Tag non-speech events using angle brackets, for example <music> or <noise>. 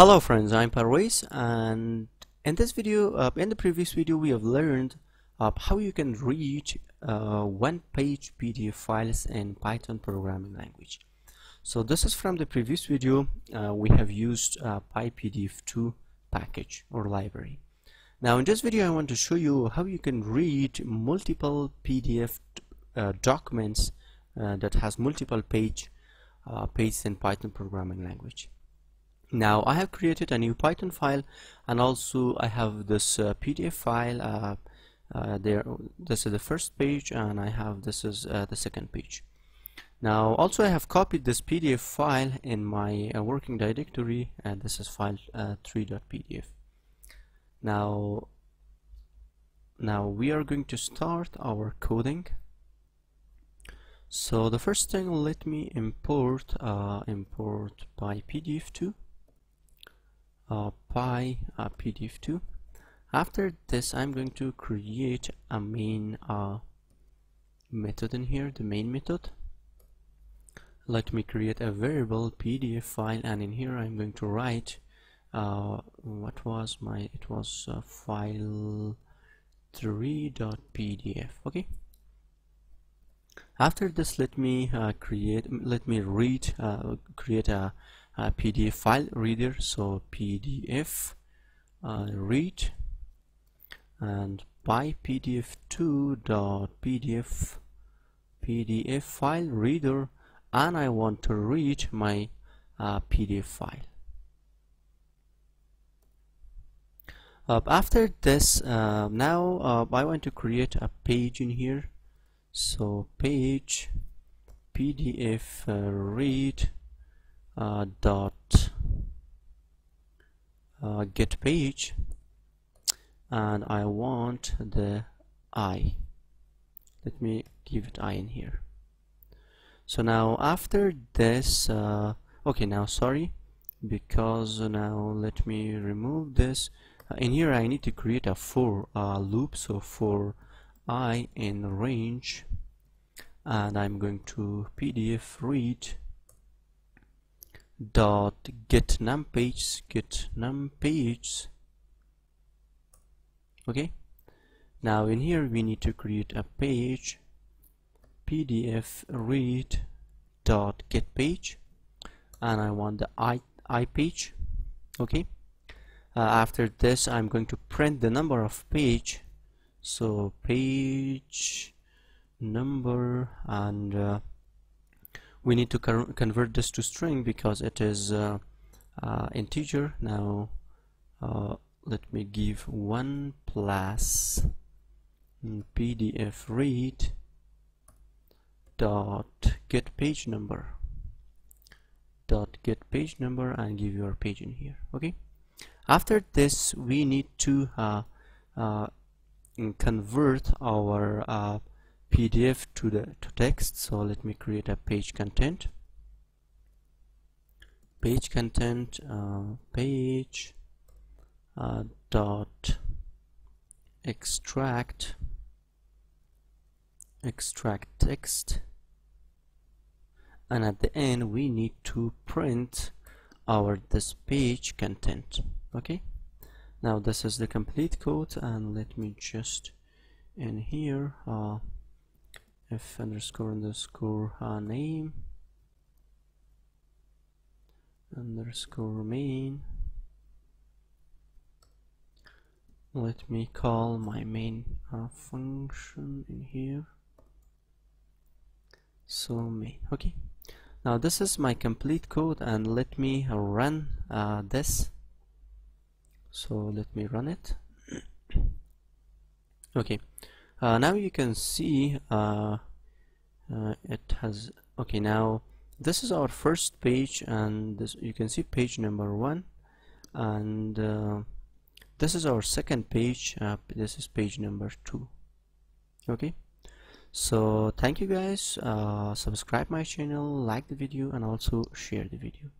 Hello friends, I'm Parwiz and in this video, uh, in the previous video we have learned uh, how you can read uh, one-page PDF files in Python programming language. So this is from the previous video, uh, we have used uh, PyPDF2 package or library. Now in this video I want to show you how you can read multiple PDF uh, documents that has multiple page pages in Python programming language now I have created a new Python file and also I have this uh, PDF file uh, uh, there this is the first page and I have this is uh, the second page. Now also I have copied this PDF file in my uh, working directory and this is file uh, 3.pdf now now we are going to start our coding. So the first thing let me import import PyPDF2 uh, uh, pdf2 after this I'm going to create a main uh, method in here the main method. Let me create a variable PDF file and in here I'm going to write uh, what was my it was uh, file 3.pdf okay? After this let me uh, create let me read uh, create a uh, PDF file reader so PDF uh, read and PyPDF2.pdf PDF file reader and I want to read my uh, PDF file. Uh, after this uh, now uh, I want to create a page in here. So page PDF read uh, dot uh, get page and I want the i. Let me give it i in here. So now after this uh, okay now sorry because now let me remove this. Uh, in here I need to create a for uh, loop so for i in range and I'm going to PDF read dot get num page get num page. Okay. Now in here we need to create a page pdf read dot get page and I want the i, I page. Okay. Uh, after this I'm going to print the number of page. So page number and uh, we need to convert this to string because it is uh, uh, integer. Now uh, let me give one plus pdf read dot get page number. Dot get page number and give your page in here okay? After this we need to uh, uh, convert our uh, PDF to the to text. So let me create a page content. Page content uh, page uh, dot extract extract text. And at the end we need to print our this page content. Okay? Now this is the complete code and let me just in here uh, f underscore underscore uh, name. Underscore main. Let me call my main uh, function in here. So main. Okay. Now this is my complete code and let me run uh, this. So let me run it. <coughs> Okay uh, now you can see uh, uh, it has okay now this is our first page and this you can see page number one and uh, this is our second page uh, this is page number two okay? So thank you guys subscribe my channel like the video and also share the video